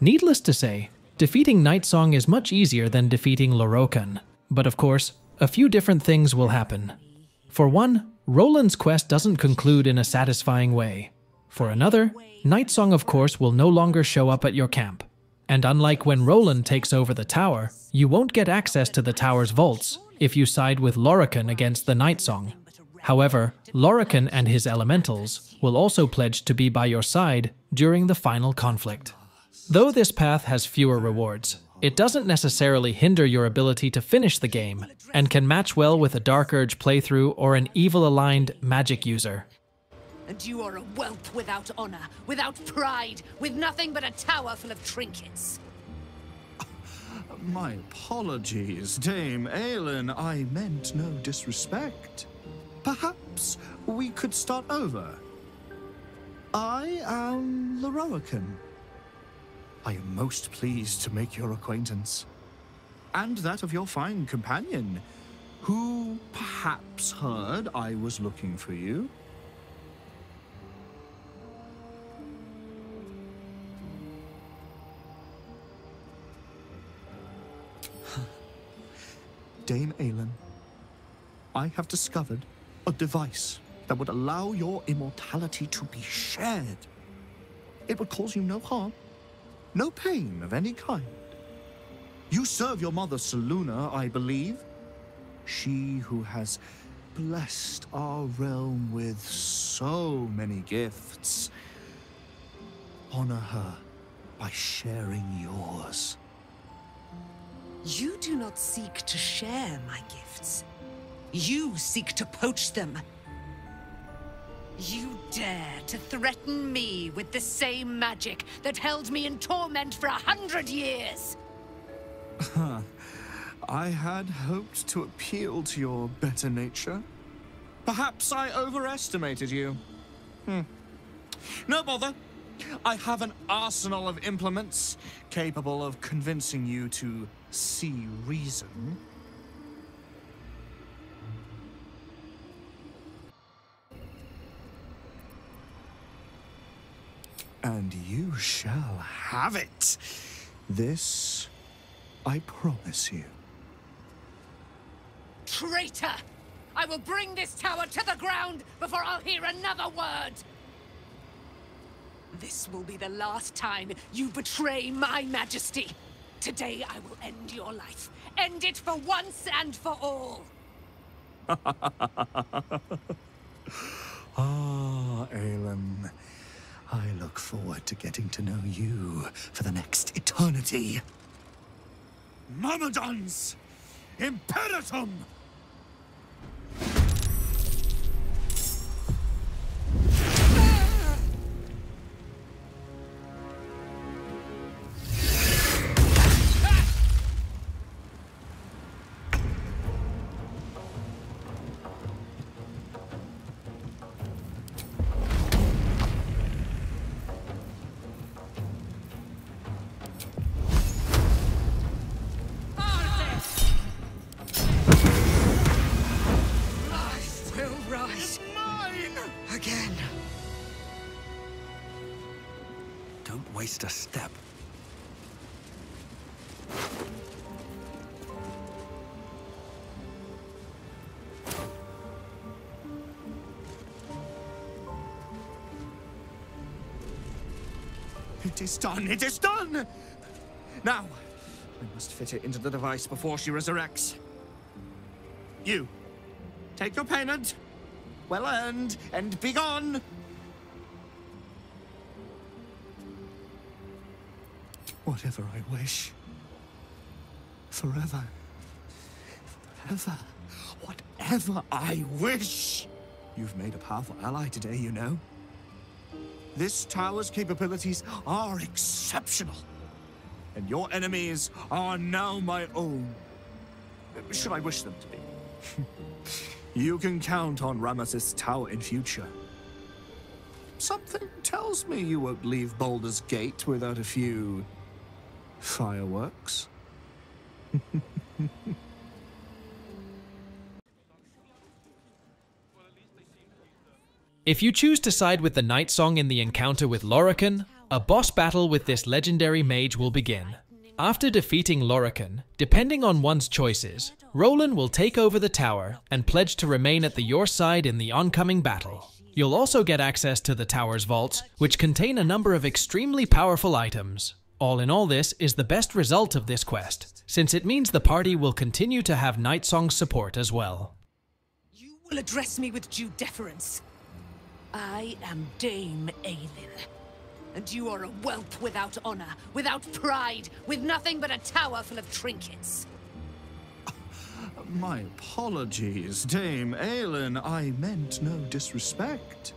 Needless to say, defeating Nightsong is much easier than defeating Lorroakan, but of course, a few different things will happen. For one, Rolan's quest doesn't conclude in a satisfying way. For another, Nightsong of course will no longer show up at your camp. And unlike when Rolan takes over the tower, you won't get access to the tower's vaults if you side with Lorroakan against the Nightsong. However, Lorroakan and his elementals will also pledge to be by your side during the final conflict. Though this path has fewer rewards, it doesn't necessarily hinder your ability to finish the game, and can match well with a Dark Urge playthrough or an evil aligned magic user. And you are a whelp without honor, without pride, with nothing but a tower full of trinkets. My apologies, Dame Aylin. I meant no disrespect. Perhaps we could start over. I am Lorroakan. I am most pleased to make your acquaintance. And that of your fine companion, who perhaps heard I was looking for you. Dame Aylin, I have discovered a device that would allow your immortality to be shared. It would cause you no harm, no pain of any kind. You serve your mother, Selûne, I believe. She who has blessed our realm with so many gifts. Honor her by sharing yours. You do not seek to share my gifts. You seek to poach them. You dare to threaten me with the same magic that held me in torment for a hundred years! I had hoped to appeal to your better nature. Perhaps I overestimated you. Hmm. No bother. I have an arsenal of implements capable of convincing you to see reason. And you shall have it. This I promise you. Traitor! I will bring this tower to the ground before I'll hear another word! This will be the last time you betray my majesty. Today I will end your life. End it for once and for all. Ah, Aylin. I look forward to getting to know you for the next eternity. Myrmidons! Imperatum! Don't a step. It is done! It is done! Now, I must fit it into the device before she resurrects. You, take your payment. Well earned, and be gone! Whatever I wish. Forever. Forever. Whatever I wish! You've made a powerful ally today, you know. This tower's capabilities are exceptional. And your enemies are now my own. Should I wish them to be. you can count on Ramazith's Tower in future. Something tells me you won't leave Baldur's Gate without a few... fireworks. If you choose to side with the Nightsong in the encounter with Lorroakan, A boss battle with this legendary mage will begin. After defeating Lorroakan, depending on one's choices, Rolan will take over the tower and pledge to remain at the your side in the oncoming battle. You'll also get access to the tower's vaults, which contain a number of extremely powerful items. All in all, this is the best result of this quest, since it means the party will continue to have Nightsong's support as well. You will address me with due deference. I am Dame Aylin. And you are a whelp without honor, without pride, with nothing but a tower full of trinkets. My apologies, Dame Aylin. I meant no disrespect.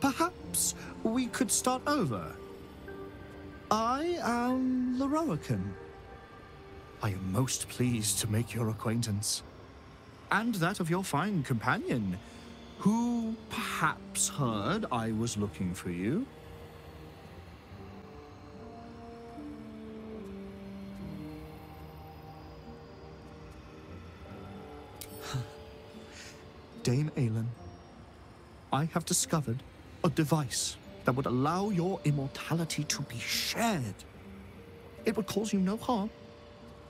Perhaps we could start over. I am Lorroakan. I am most pleased to make your acquaintance. And that of your fine companion, who perhaps heard I was looking for you. Dame Aylin, I have discovered a device that would allow your immortality to be shared. It would cause you no harm,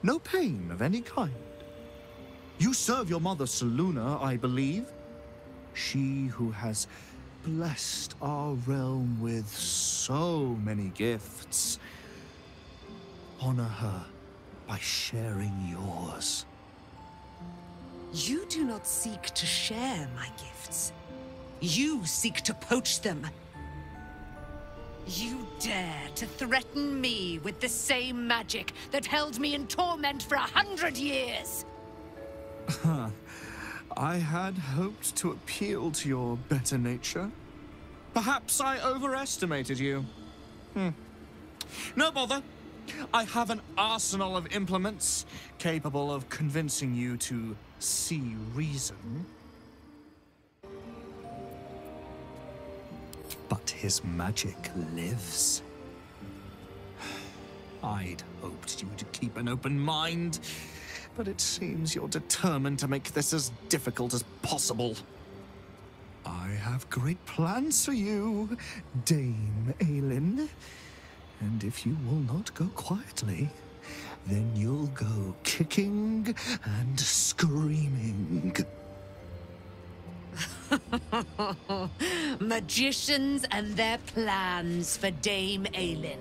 no pain of any kind. You serve your mother, Selûne, I believe. She who has blessed our realm with so many gifts. Honor her by sharing yours. You do not seek to share my gifts. You seek to poach them. You dare to threaten me with the same magic that held me in torment for a hundred years! I had hoped to appeal to your better nature. Perhaps I overestimated you. Hmm. No bother. I have an arsenal of implements capable of convincing you to see reason. His magic lives. I'd hoped you'd keep an open mind, but it seems you're determined to make this as difficult as possible. I have great plans for you, Dame Aylin. And if you will not go quietly, then you'll go kicking and screaming. Magicians and their plans for Dame Aylin.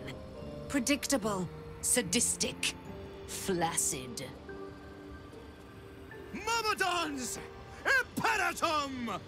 Predictable, sadistic, flaccid. Myrmidons! Imperatum!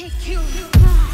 Take you.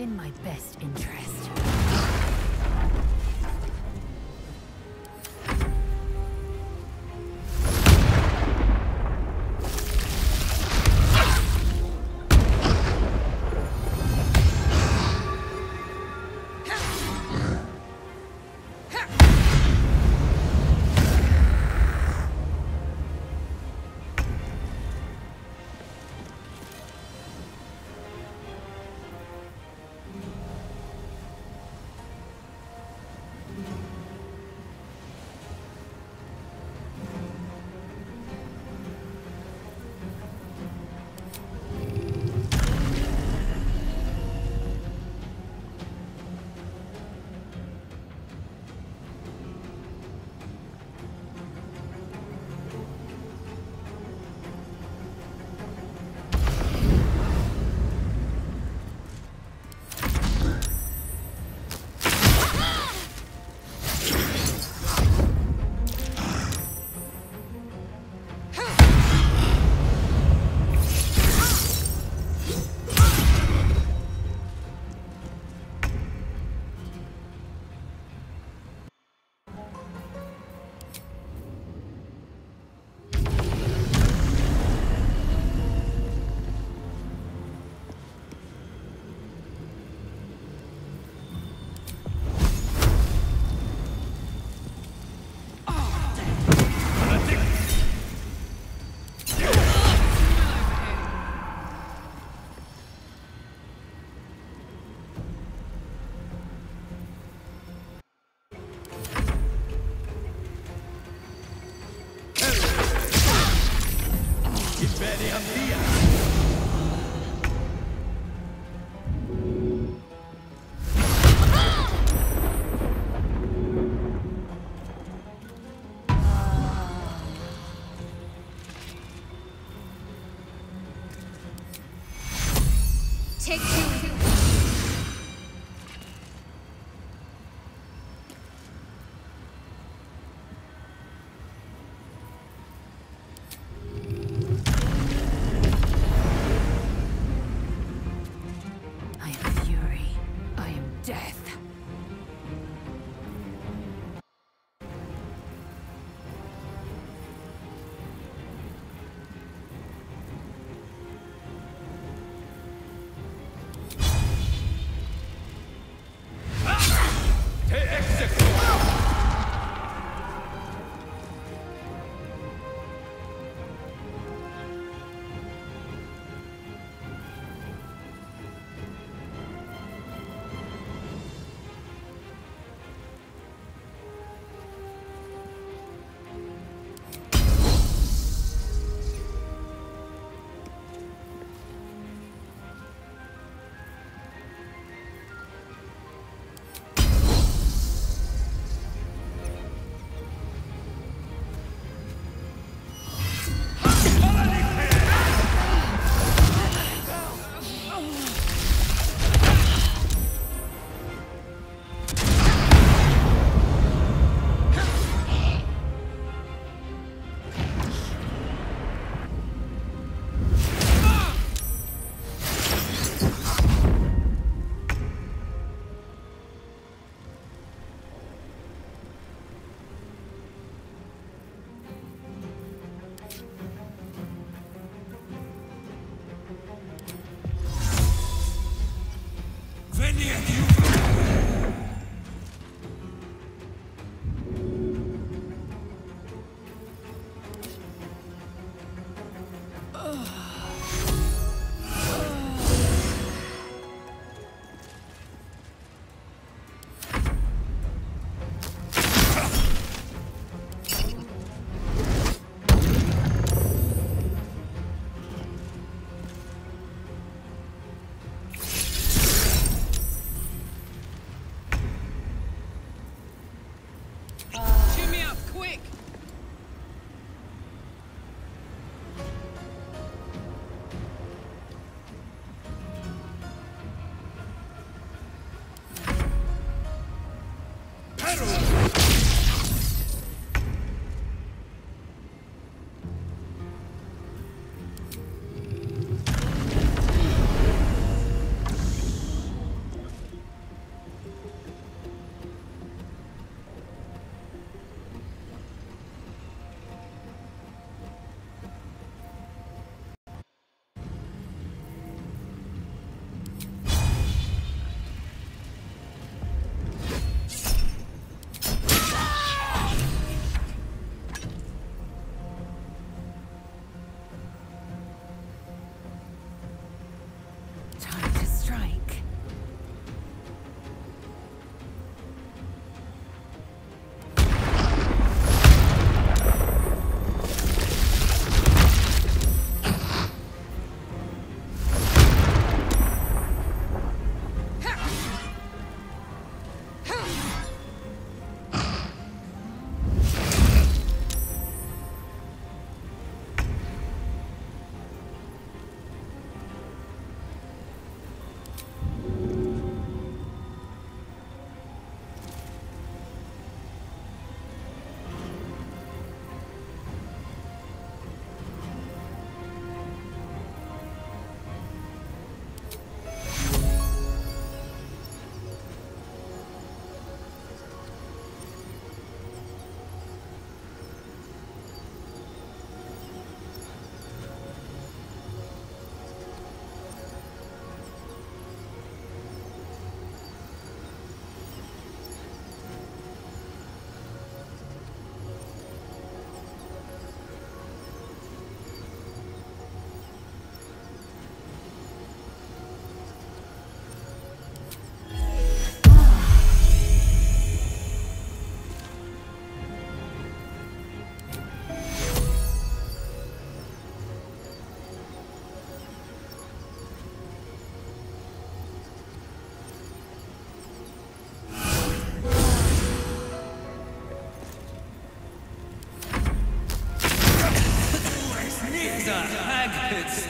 In my best interest. Take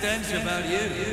stench about you.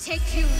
Take you.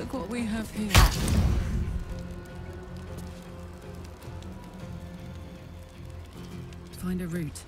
Look what we have here. Find a route.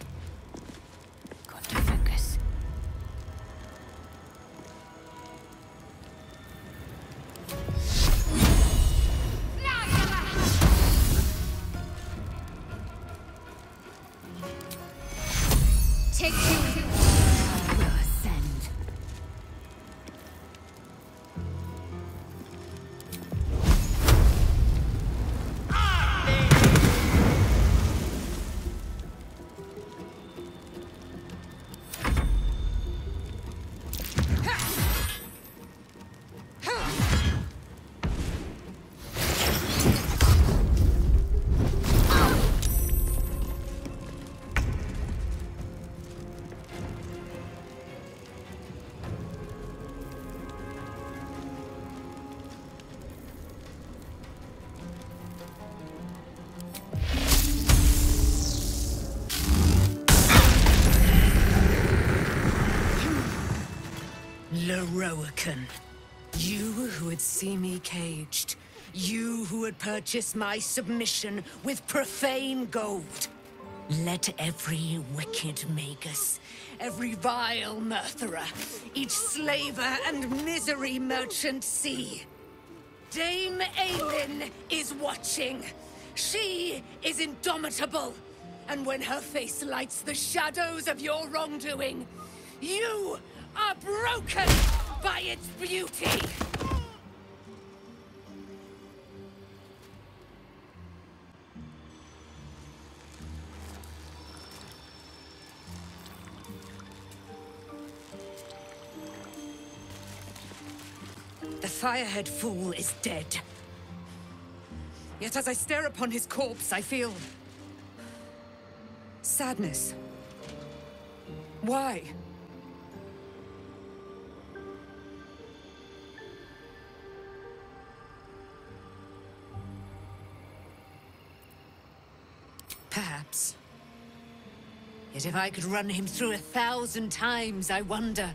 Lorroakan. You who would see me caged. You who would purchase my submission with profane gold. Let every wicked magus, every vile murtherer, each slaver and misery merchant see. Dame Aylin is watching. She is indomitable. And when her face lights the shadows of your wrongdoing, you are broken by its beauty! The Firehead Fool is dead. Yet as I stare upon his corpse, I feel... sadness. Why? Perhaps. Yet if I could run him through a thousand times, I wonder.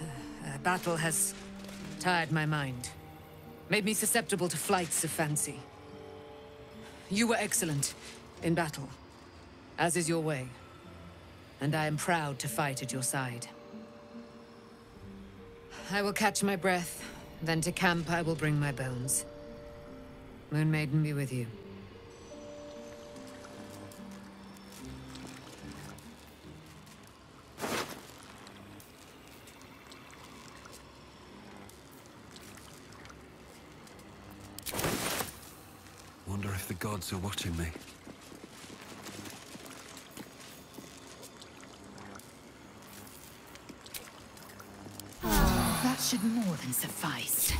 A battle has tired my mind. Made me susceptible to flights of fancy. You were excellent in battle, as is your way. And I am proud to fight at your side. I will catch my breath, then to camp I will bring my bones. Moon Maiden be with you. Gods are watching me. That should more than suffice.